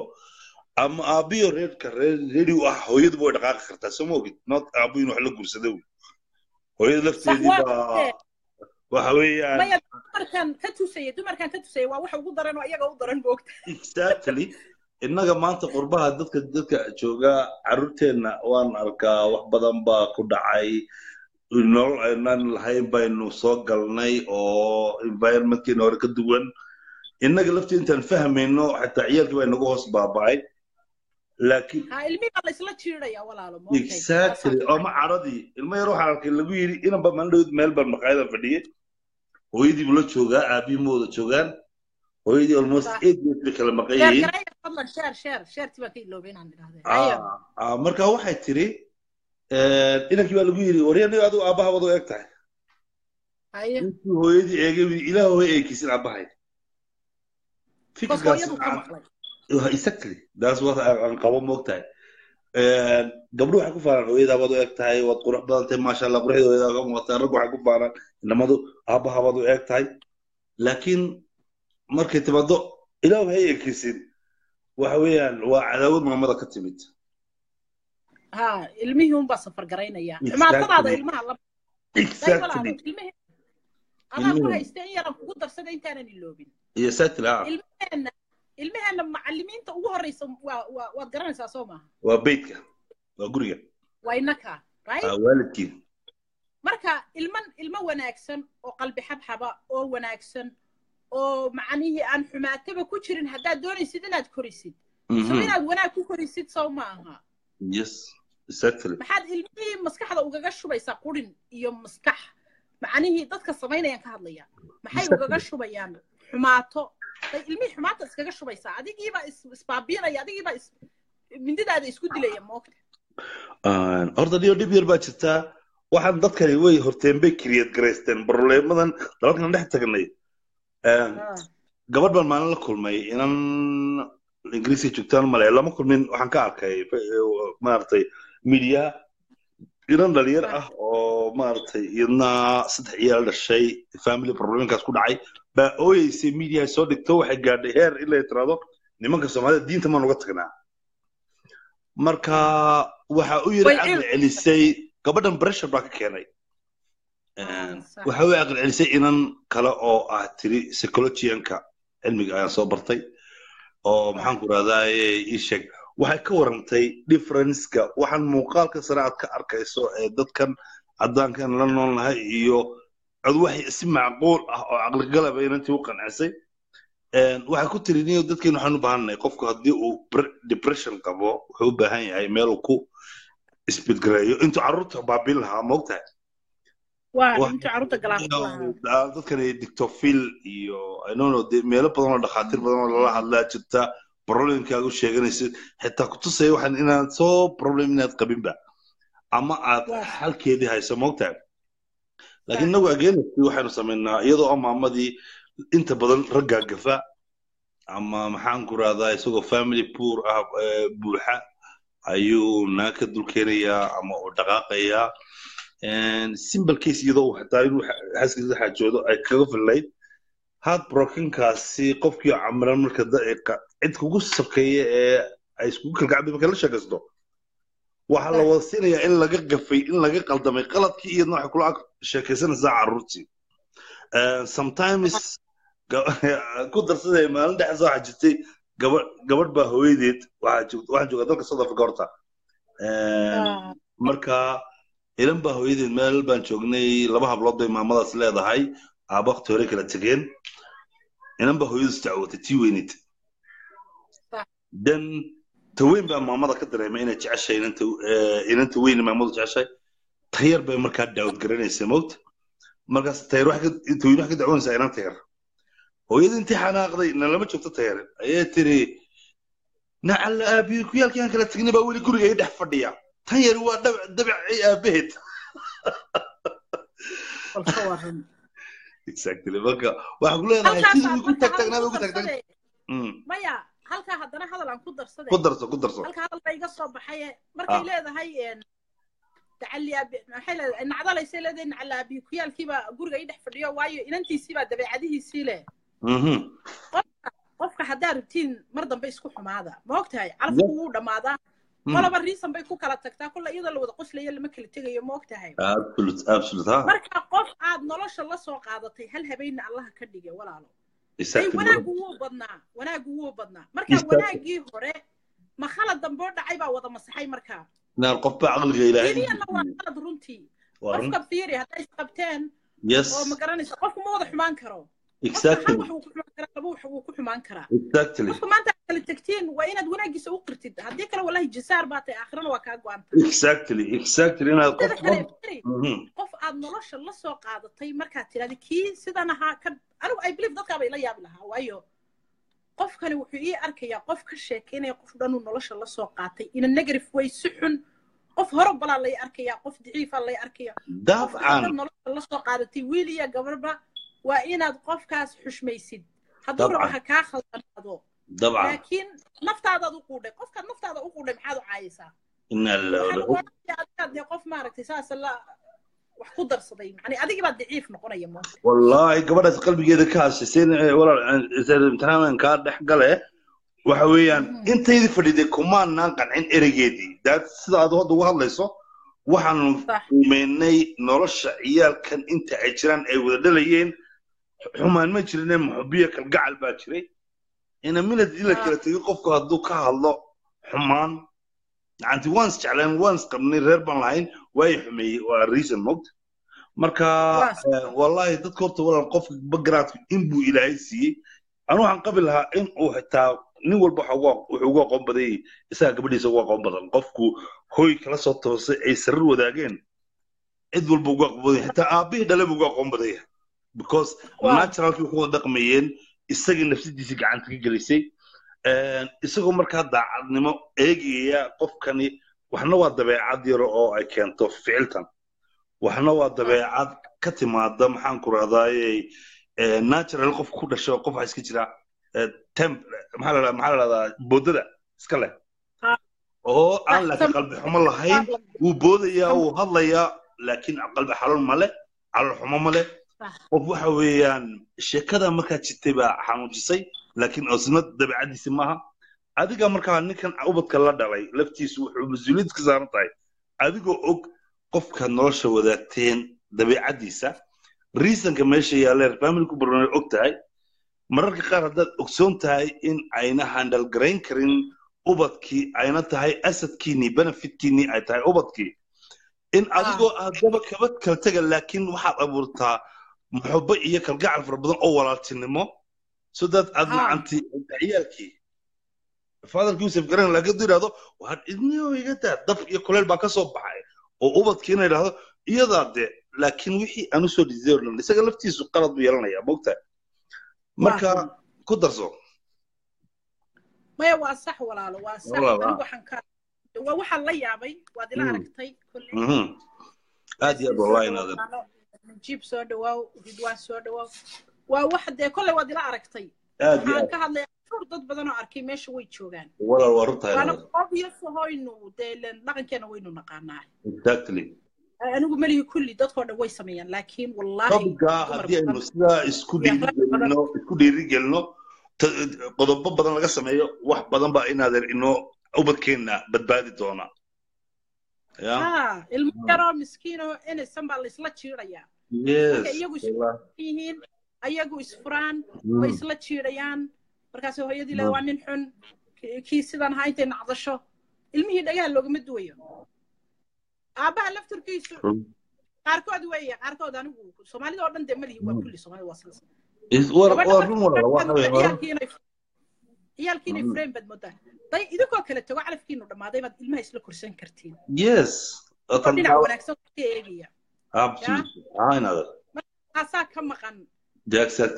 ama aabbiyo reerka reer reeri u ah hooyaduba way dhaqaaqi kartaa soo not aabbo in wax la guursada wey. Hooyada lafteedii waa baa ee. waxa weeyaan maya dumarkan ka tusaya dumarkan ka tusaya waa waxa ugu daran oo iyaga u daran moogta exactly. Innaga maanta qurbaha dadka dadka jooga carruurteenna waan arkaa wax badan baa ku dhacay nolol aynaan lahayn baynu soo galnay oo environmentkeena hore ka duwan. Innaga laftii intaan fahmayno xataa ciyaalkii baa inagu hoos baaba'ay. Laakiin moogtay exactly. Oo ma caradii ilmo yar waxaa arkay lagu yidhi inanba mandhow meel baan maqaayada fadhiyey hooyadii buu la joogaa aabihii ma wada joogaan. Hooyadii almost eight years bay kala maqan yihiin. Ah, ah, marka waxay tiri inankii baa lagu yidhi waryaniga adigu aabbaha wad u eg tahay intii hooyadii eegay ilaah hooy eegkiisin aabbahay exactly. That's what aan qabo moogtahay gabdho waxay ku faanaan hooyadaa waad u eg tahay waad qurux badan tahay maasha allah quruxda hooyadaa ka muuqataa rag waxay ku faanaan inamadu aabbaha waad u eg tahay laakiin markay timaado ilaah hay eegkiisin waxa weeyaan waa cadaawad maamada ka timid ha ilmihii unbaa safar garaynaya Exactly. xumaatadaada ilmaha la adaa ku Ilmihii. haysta in yaran kugu darsada intaanan iloobin. Ah ilmaheenna ilmaheenna macallimiinta ugu waa waad garanaysaa soo maaha. Waa beydka waa guriga. Waa innaka right? Waa waalidkii. Marka ilman ilmo wanaagsan oo qalbi xabxaba oo wanaagsan oo macnihii aan xumaataba ku jirin haddaad doonaysid inaad korisid. So Mhm. inaad wanaag ku korisid sow ma aha maxaad ilmihii maskaxda ugaga shubaysaa qurin iyo maskax. Macnihii dadka samaynayaan ka hadlaya. Maxay ugaga shubayaan? Xumaato. Day ilmihii xumaata iskaga shubaysaa. Adigiibaa is isbaabiinaya adigiibaa is mindidaada isku dilaya moogta horta dhiyo dhib yar baa jirtaa waxaan dadkani way horteen bay create garaysteen. Barleemadan dalalkan dhex tagnay. Een, gabadh baan maalin la kulmay. Inan ingiriiska joogtaan male lama kulmin waxaan ka arkay maaragtay media inan dhalinyar ah oo maaragtay iyadna saddex ciyaal dhashay family problemkaas ku dhacay baa ooyeysay media soo dhigto waxay gaadhay heer in la tiraahdo nimanka soomaalida diinta maan uga tagnaa. Marka waxa u yiri caqli celisay gabadhan pressure baa ka keenay. Waxa u caqli celisay inan kale oo ah tiri psychologianka cilmiga ayaan soo bartay oo maxaan ku rahdaye ii sheeg waxay ka warantay differenceka. Waxaan muuqaalka sare aad ka arkayso ee dadkan caddaankan la noolnahay iyo cod waxay si macquul ah oo caqligalaba inantii u qancisay. Waxay ku tiri niyo dadkeenu waxaan u baahannahay qofku haddii uu depression qabo wuxuu u baahan yahay meel uu ku isbidgareeyo intuu carruurta baabiin lahaa moogtahay Ah, dadkani dictofil iyo I don't know, dee meelo badan oo dhakhaatiir badan oo lala hadlaa jirta problemkaaga u sheeganaysid xitaa ku tusaya waxaan inaad soo problem inaad qabinba ama aad xalkeedii hayso moogtahay laakiin inagu ageenaskii waxaynu samaynaa iyadoo oo maamadii inta badan raggaa gafa ama maxaan ku rahdaa isagoo family poor ah buuxa ayuu naag ka dul keenayaa ama uu dhaqaaqayaa. Simple case iyadoo xataa inuu xa- xaaskiisa xaajoodo ay kaga fillayd heart brokenkaasi qofkii camiran marka cid kugu sokeeya ee ay iskugu kalgacday marka la sheekaysto waxaa la wada siinayaa in laga gafay in laga qaldamay qaladkii iyadna waxay kula sheekaysanaysaa carruurtii sometimes ku darsaday maalin dhexda waxaa jirtay gabadh gabadh baa hooyadeed waxaan joogaa dalka south africa horta. Ah. marka ilan baa hooyadeed meel baan joognay laba hablood bay maamadaas leedahay. Aaba waqti hore kala tegeen. Inan baa hooyadu isdacwatay tii weyneyd. Dan ta weyn baa maamada ka dareemay inay jeceshahay inanta eh, weyn maamadu jeceshahay. Tayar bay markaa daawad garanaysa mowt markaas tayar wax ka- ta weyn wax ka dacwanaysaa inan tayar hooyada intii xanaaqday na lama joogto tayar ayay tiri nacalla aabiyo kuyaalkii aan kala tegnay baa weli guriga ii dhex fadhiya. Tan yari waa dabacii aabaheed. Exactly. Marka ku leenahay sidii ugu tagtagnaa ugu tagtag darsaday. Mm, maya halkaa haddana hadal aan ku darsaday. Ku darso ku darso. Halka hadal ba iga soo baxaye markay Ah. leedahay maxay leedahay nacdalaysay leedahay nacala abi. Kuyaalkiiba guriga ii dhex fadhiyo waayo inantiisiibaa dabeecadihiisii leh. Mhm. qofka haddaa rabtiin mar dambe isku xumaada. Ma ogtahay? Calafku wuu dhammaadaa Mm. qolaba riisan bay ku kala tagtaa. Kolle iyadoo la wada qoslayo lama kala tegayo ma ha. Marka qof aad nolosha la soo qaadatay hal habeenna allaha ka dhige walaalo wanaagu wuu badnaa wanaagu wuu badnaa. Marka Exactly. wanaagii hore ma khalad dambe oo dhacay baa wada masaxay markaa. Qof baa caqliga ilaahay idiyana waa khalad runtii. Qofka fiiri hadday isqabteen oo ma garanaysa qofku ma wada xumaan karo. Wuu ku xumaan karaa qofka maanta aad kala tegtiin waa inaad wanaagiisa u qirtid. Haddii kale wallahi jisaar baa tahay aakhirana waa kaa go-anta aad nolosha la soo qaadatay markaad tidhahda kii sidan ahaa ka anigu i believe dadkaaba ila yaabi lahaa. Waayo qofkani wuxuu ii arkayaa qof ka sheekeynaya qof dhanuu nolosha la soo qaatay. Ina negative way si xun qof hore balaa lay arkayaa qof daciifaa lay arkaya qof haddaad dabcan nolosha la soo qaadatay wiil iyo gabarba waa inaad qofkaas xushmaysid. Hadduu Dabcan. ha kaa khaldanaado. Laakiin naftaadaad u quudhay qofkaad naftaada u quudhay maxaad u caayaysaa la qof maaragtay saas la wax ku darsaday yani adigii baa daciif noqonaya mo wallaahi gabadhaas qalbigeeda ka walaal imtixaan kaa dhex gale waxa weeyaan Mhm. intaydii fadhiday kumaanaan qancin ereygeedii daad sida aad hadda uga hadlayso waxaanu Sax. umeynay nolosha ciyaalkan inta ay jiraan ay wada dhalayeen xumaan ma jirine muxubiya kalgacal baa jiray ina minadii la Ah. kala tegay qofku hadduu ka hadlo xumaan gacanti waan is jecleen waan is qabnay reer baan lahayn waay xumeeyey waa reason mogta marka eh, wallahi dadka horta walaal qofka backgroundka in buu ilaahay siiyey. Anu waxaan qabi lahaa in uu xitaa nin walba wuxuu ugu aqoon badan yahay isaga gabadhiisa ugu aqoon badan. Qofku hoy kala soo toosay ay sarir wadaageen cid walba ugu aqoon badan yahay xitaa aabihii dhale buu ugu aqoon badan yahay because ku wada dhaqmayeen isagii nafsadiisii gacanta ka gelisay isagoo markaa daacadnimo eegaya qofkani waxna waa dabeecad yaro oo ay keento ficiltan. Waxna waa dabeecad ka timaada maxaan ku rahdaaye natural qof ku dhasho qof waxaa iska jira temp maxaa la dhahdaa- maxaa la dhahdaa boodada iska leh. Ah. oo aan laakiin qalbi xumo lahayn wuu boodayaa wuu hadlayaa laakiin qalbi xalal male calal xumo male Ah. qof waxa weeyaan sheekada markaa jirtay baa xanuujisay laakiin osna dabeecadiisi maaha. Adiga markaa ninkan ubadka la dhalay laftiisu wuxuu mas'uuliyad ka saaran tahay. Adigoo og qofka nolosha wadaagteen dabeecadiisa reasonka meesha yaaleen familku barnay og tahay. Mararka qaar haddaad ogsoon tahay in ayna handal garayn karin ubadkii ayna tahay asadkiinii benefitkiinii ay tahay ubadkii. In adigoo aadaba kaba kala tega laakiin waxaad abuurtaa muxubo iyo kalgacal fara badan oo walaaltinimo that aad macanti ciyaalkii fadarkii usaf garan hadduu yidhahdo waa idniyo iga daa dab iyo kuleyl baa ka soo baxay. Oo ubadkii ina yidhahdo iyadaa de laakiin wixii aan u soo dhan isaga laftiisu qalad buu yeelanayaa mogta marka ku darso. Maya waa sax walaalo waa sax. Anigu ah. waxaan ka waa waxaan la yaabay waad ila Mm. aragtay kolley Mhm. aad iyo aad wallahi naadir najiib soo dhawaaw ridwaan soo dhawaaw waa wax dee kolley waad ila aragtay. Waxaan ka hadlaya shuur dad badan oo arkay meesha way joogaan. Walaal waa runtahay. Waana inaad obvious hoynu dee len dhaqankeena waynu naqaanaa. Exactly. Anigu melihi kulli dadkoo dhan way sameeyaan laakiin haddii aynu badan sidaa isku dhiirigelino isku dhiirigelino ta- qodobo badan laga sameeyo wax badan baa inaadeer inoo ubadkeenna badbaadi doona. Haa ilmo yaroo miskiinoo inaysan baa laysla jiidayaa iyagu wallah. Ayagu isfuraan way Mm. isla jiidhayaan markaas hooyadii leeda waa nin xun. Ki- kii sidan ahaa intay nacdasho. Ilmihii dhagaha loogama duwayo. Aabbaha lafturkiisu Mm. qaarkood weeye qaarkood anigu soomaalida oo dhan dee malihi waa kulli soomaalida waa sidaas Is- war- gabadha waa run walaal waa marka habeen waa run ciyaalkii inay ciyaalkii inay Mm. fureen baad moodaa day idinkoo kale tago calafkiinu dhammaaday baad ilmaha isla korsan kartiin. Yes. Oo Tan- dhinac wanaagsan ka eegaya. Taasaa ka maqan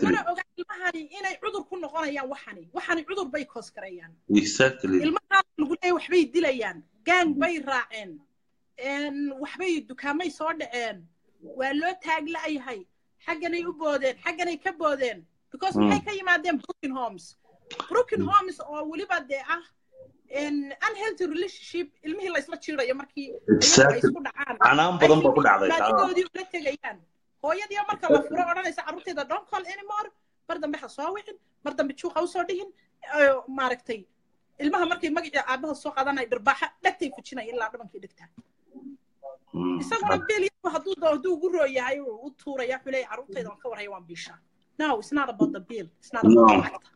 mana ilmahani inay cudur ku noqonayaan waxani? Waxani cudur bay koos garayaan exactly. Ilmahaas lagu leeyahay waxbay dilayaan. Gaang bay raaceen. Een, waxbay dukaamay soo dhaceen. Waa loo taag la'yahay xagganay u boodeen. Xagganay ka boodeen. Because maxay ka yimaadeen broken homes. Broken homes oo weliba dee ah unhealthy relationship ilmihii la isla jiirayo markii ay isku dhacaan. Maadigoodii ula tegayaan hooyadii oo marka la furo odhanaysa carruurteeda don't call anymore. Mar dambe ha soo wicin mar dambe juuq ha u soo dhihin maaragtay ilmaha markay magacii aabaha soo qaadanaya dhirbaaxa dhegtay fujinaya ilaa dhabankii dhegtaa Mm. isaguna bil hadduu doo hadduu ugu roo yahay u tuuraya wuxuu leeyahay carruurtayda waan ka warhaya waan biishaa. No it's not about the bill it's not about No. lacagta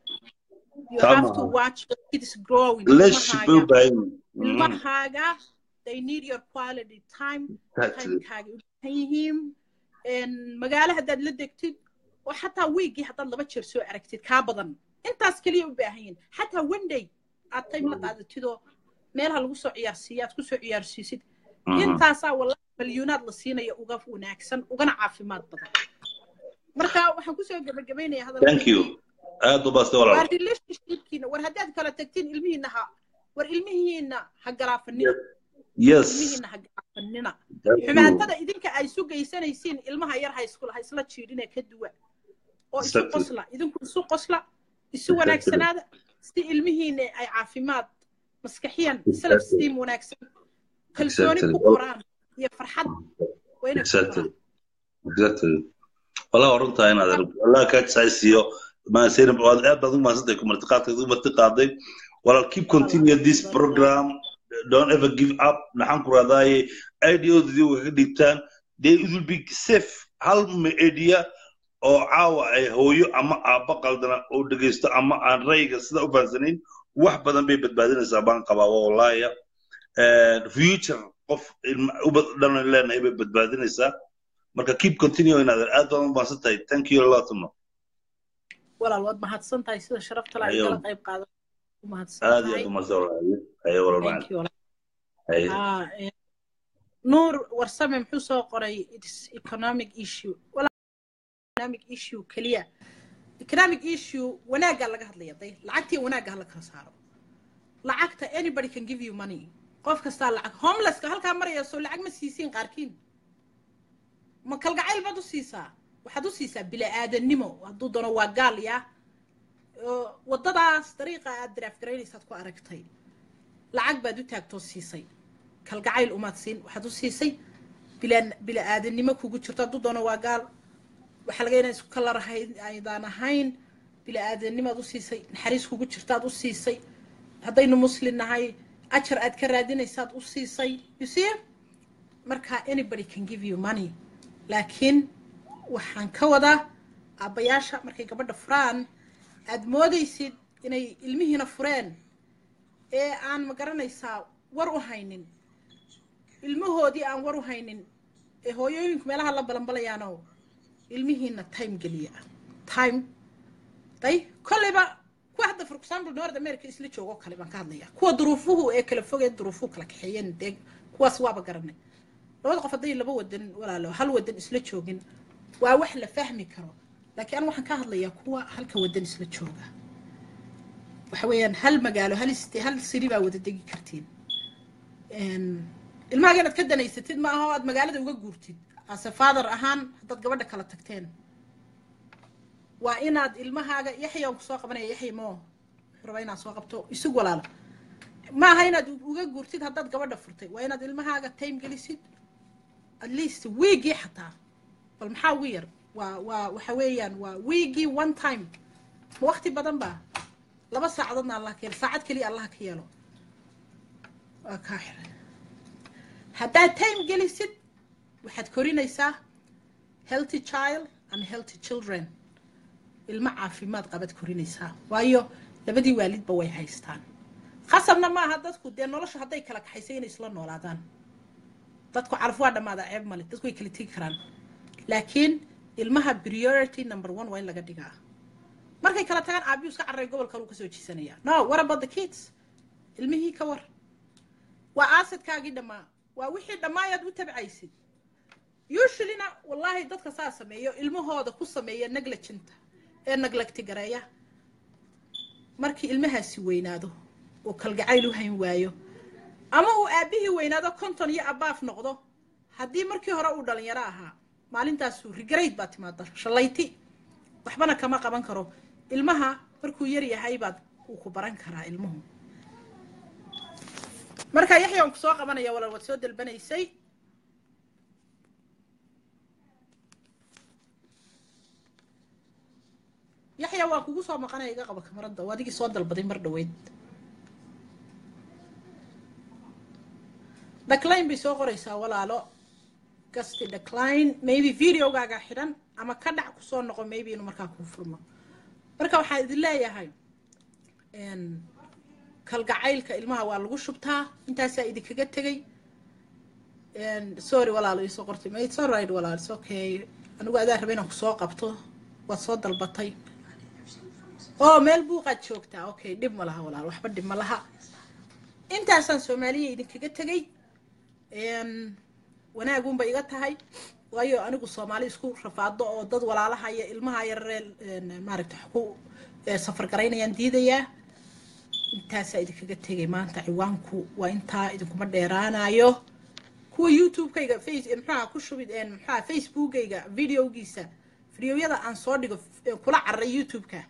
you have to watch your kids growing. Ilmahaaga. Mm. ilmahaaga they need your quality time. Timekaaga u baahan yihiin magaalo haddaad la degtid oo xataa wiigii haddaad laba jeer soo aragtid kaa badan intaas keliya u baahan yihiin xataa wenday aad time la qaadatidoo meelaha lagu soo ciyaarsiiya aad ku soo ciyaarsiisid intaasaa wallahi milyuunaad la siinaya uga wanaagsan ugana caafimaad badan marka waxaan ku soo gebagabaynaya thank you. aad u baastay waa walaal relationshipkiina war haddaad kala tagtiin ilmihiina ha war ilmihiina ha galaafanina yes you. xumaatada idinka ay isu geysanaysiin ilmaha yar ha isku ha isla jiidhine ka duwa oo isu qosla idinku isu qosla isu wanaagsanaada si ilmihiina ay caafimaad maskaxiyan self esteem wanaagsan kalsooni ku qoraan iyo farxad waa inay walaa runtaa inaad allah kaa jecaysiiyo maaseynab waad aad baad ugu mahadsantahay kumartiqaadka ugu martiqaaday walaal keep continue this program. Don't ever give up. Maxaan ku raadaaye ideoodii way ka dhiibtaan they will be safe hal idea oo caawa ay hooyo ama aabba qaldana oo dhegeysto ama aan rayga sida u fahansanayn wax badan bay badbaadinaysaa baan qabaa wallaahi. Future qof dhan leenahay bay badbaadinaysaa. Marka keep continue inaad aad baad u mahadsan tahay. Thank you a lot no walaal waad mahadsan tahay sida sharafta la Ayo. kala qayb qaadan aad iyo aad u mahadsan walaal nuur warsame muxuu soo qoray its economic issue. Issue keliya. Economic issue wanaaggaa laga hadlaya day. Lacagtii wanaagga hala kala saaro. Lacagta anybody can give you money. Qof kastaa lacag homelesska halkaa maraya soo lacag ma siisiin qaarkiin. Ma kalgacayl baad u siisaa? Waxaad u siisaa bila'aadanimo hadduu doono waa gaal yaa? Oo waddadaas dariiqa aad daraafgaraynaysaad ku aragtay. Lacag baad u taagtoo siisay kalgacayl umaad siin. Waxaad u siisay bila bila'aadanimo kugu jirto. Hadduu doono waa gaal. Waxaa laga inaan isku kala rahayn aydaan ahayn. Bila'aadanimaad u siisay. Naxariis kugu jirtaad u siisay. Haddaynu muslim nahay ajar aad ka raadinaysaad u siisay. You marka anybody can give you money. Laakiin waxaan ka wadaa aabbayaasha markay gabadha furaan aad moodaysid inay ilmihiina fureen. Ee aan ma garanaysaa war u haynin ilmahoodii aan war u haynin ee hooyooyinku meelaha la balanbalayaanoo ilmihiina time geliya. Time. Day kolleyba kuwa hadda for example north america isla joogo kale baan ka hadlaya. Kuwa duruufuhu ee kala fogee duruufuhu kala kaxeeyeen dee kuwaas waaba garanay. Labada qof hadday laba wadan walaalo hal wadan isla joogin waa wax la fahmi karo. Laakiin anigu waxaan ka hadlayaa kuwa halka wadan isla jooga. Waxa weeyaan hal magaalo hal hal siri baa wada degi kartiin ilmahaaga inaad ka danaysatid ma aha oo aad magaalada uga guurtid. Ase father ahaan haddaad gabadha kala tagteen. Waa inaad ilmahaaga yaxya aan ku soo qabanaya yaxya moo. Rabaa inaad soo qabto isug walaalo. Ma inaad uga guurtid haddaad gabadha furtay. Waa inaad ilmahaaga time gelisid at least wiigii xataa. Bal maxaa ugu yar? Waa waa waxa weeyaan waa wiigii one time. Ma waqti badan ba laba saacadoodna allah ka yeelo saacad keliya allah ka yeelo waa kaa xiran haddaad time gelisid waxaad korinaysaa healthy child and healthy children. Ilmo caafimaad qabad korinaysaa. Waayo labadii waalidba way haystaan. Khasabna maaha dadku dee nolosha hadday kala kaxaysay inay isla noolaadaan. Dadku calaf waa dhammaada ceeb male dadku way kala tegi karaan. Laakiin ilmaha priority number one waa in laga dhigaa. Markay kala tagaan aabiyu iska carray gobol kale uu ka soo jiisanaya. No what about the kids? Ilmihii ka war. Waa aasadkaagii dhammaa waa wixii dhammaayaad u tabcaysid. Usuallyna wallaahi dadka saa sameeyo ilmahooda ku sameeya negligenta ee neglect gareeya. Markii ilmahaasi weynaado oo kalgacayl u hayn waayo ama uu aabihii weynaado konton iyo abaaf noqdo haddii markii hore uu dhalinyaro ahaa maalintaasuu rigrade baa timaada shallayti. Waxbana kama qaban karo. Ilmaha markuu yar yahay baad uu ku baran karaa ilmuhu marka yaxya waan ku soo qabanaya walaal waad soo dalbanaysay? Yaxya waan kugu soo maqanaya iga qaba kamarada. Waa adigii soo dalbaday mar dhaweyd decline bay soo qoraysaa walaalo. Gasti decline. Maybe videogaaga xidhan ama ka dhac ku soo noqo maybe inuu markaa kuu furmo. Marka waxaan idin leeyahay kalgacaylka ilmaha waa lagu shubtaa. Intaasaa idinkaga tegay. Sorry walaalo iisoo qortay. Alright walaalo it's okay. Anigu adaa raba inaan ku soo qabto. Waad soo dalbatay. Oo meel buuqaad joogtaa. Okay dhib ma laha walaalo waxba dhib ma laha. Intaasaan soomaaliya idinkaga tegay. Wanaagunba iga tahay. Waayo anigu soomaali isku rafaado oo dad walaalaha iyo ilmaha yararee maaragta ku safar garaynayaan diidayaa intaasaa idinkaga tegay maanta ciwaanku waa intaa idinkuma dheeraanayo. Kuwa youtube-kayga muxuaha ku shubid muxuaha facebookayga videogiisa videoyada aan soo dhigo kula cararay youtube-ka.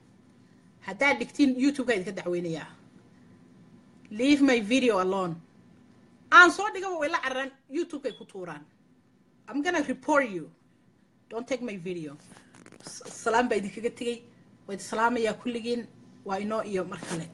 Haddaad dhigtiin youtube-ka idinka dacweynayaa leave my video alone. Aan soo dhigaba way la cararaan youtube-kay ku tuuraan. I'm gonna report you. Don't take my video. Salaam baa idinkaga tegay. Waa salaamayaa kulligiin waa inoo iyo mar kale